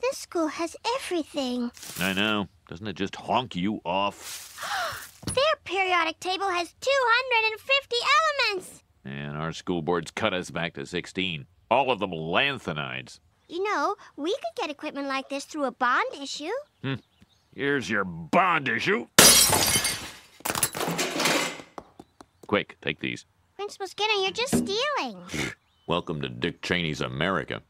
this school has everything. I know. Doesn't it just honk you off? Their periodic table has 250 elements. And our school board's cut us back to 16. All of them lanthanides. You know, we could get equipment like this through a bond issue. Hmm. Here's your bond issue. Quick, take these. Principal Skinner, you're just stealing. Welcome to Dick Cheney's America.